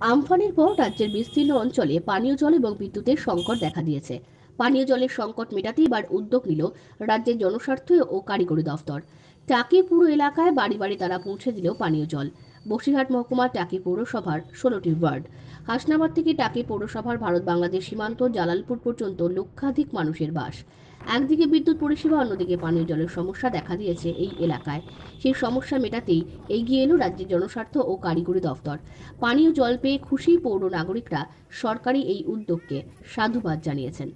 আমফানের পর রাজ্যের বিস্তীর্ণ অঞ্চলে পানীয় জল এবং বিদ্যুতের সংকট দেখা দিয়েছে। পানীয় জলের সংকট মেটাতে এবার উদ্যোগ নিল রাজ্যের জনস্বার্থ ও কারিগরি দফতর। টাকি পুরো এলাকায় বাড়ি বাড়ি তারা পৌঁছে দিল পানীয় জল। বসিরহাট মহকুমার টাকি পৌরসভার ষোলোটি ওয়ার্ড। হাসনাবাদ থেকে টাকি পৌরসভার ভারত বাংলাদেশ সীমান্ত জালালপুর পর্যন্ত লক্ষাধিক মানুষের বাস। একদিকে বিদ্যুৎ পরিষেবা, অন্যদিকে পানীয় জলের সমস্যা দেখা দিয়েছে এই এলাকায়। সেই সমস্যা মেটাতেই এগিয়ে এলো রাজ্যের জনস্বার্থ ও কারিগরি দফতর পানীয় জল পেয়ে খুশি পৌর নাগরিকরা সরকারি এই উদ্যোগকে সাধুবাদ জানিয়েছেন।